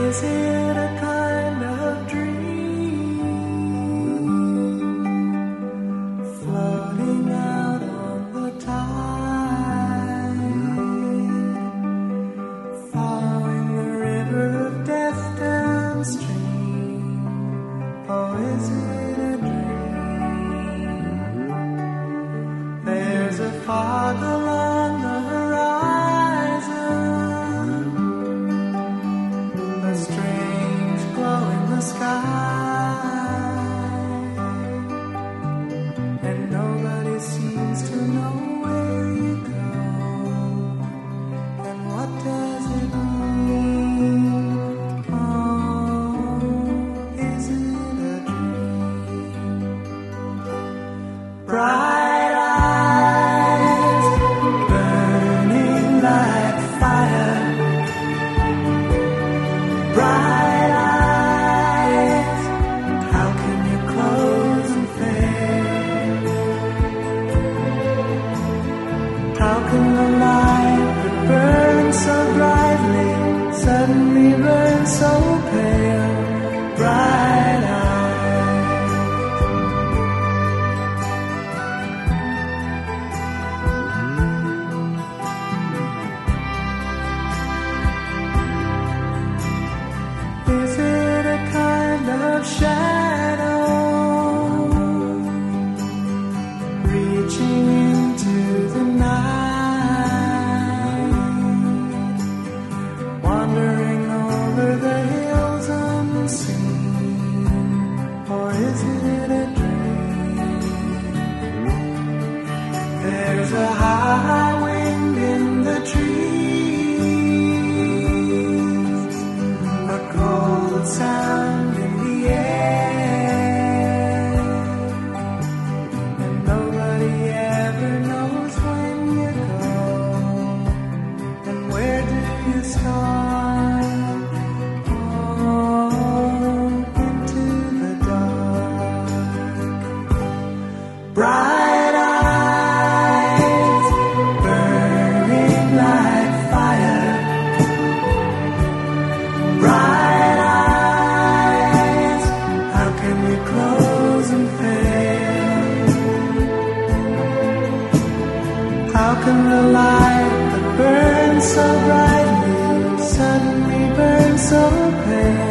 Is it a kind of dream floating out on the tide, following the river of death downstream? Or is it? light that burns so brightly, suddenly burns so pale. How can the light that burns so brightly suddenly burn so pale?